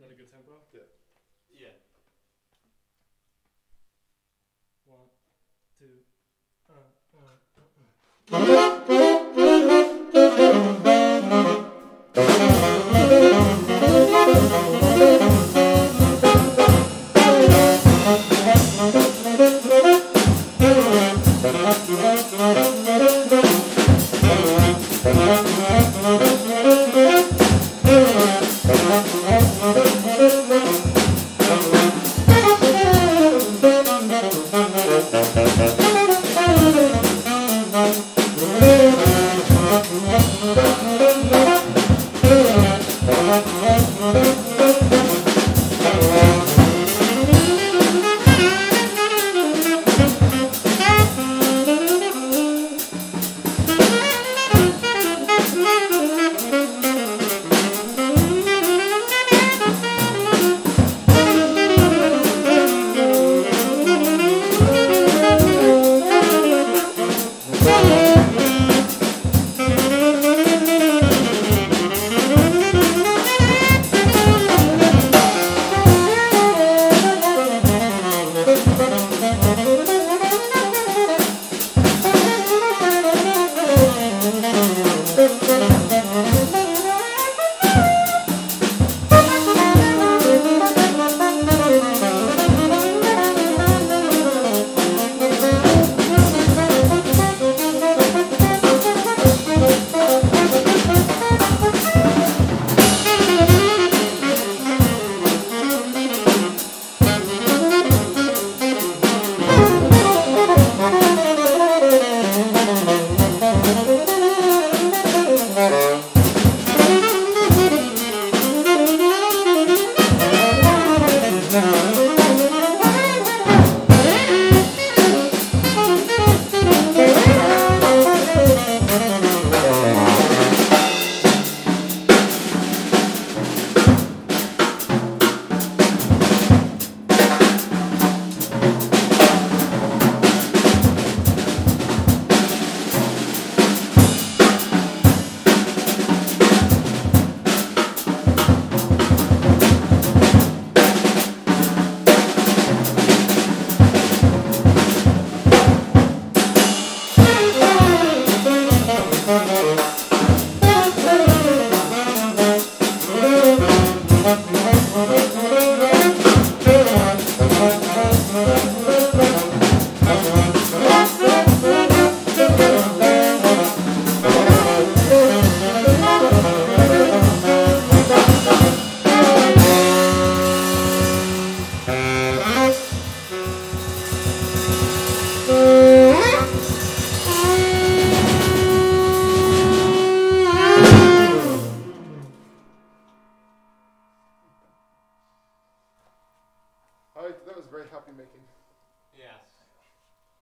You want a good tempo? Yeah. Yeah. One, two, Alright, that was very happy making. Yeah.